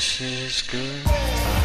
This is good.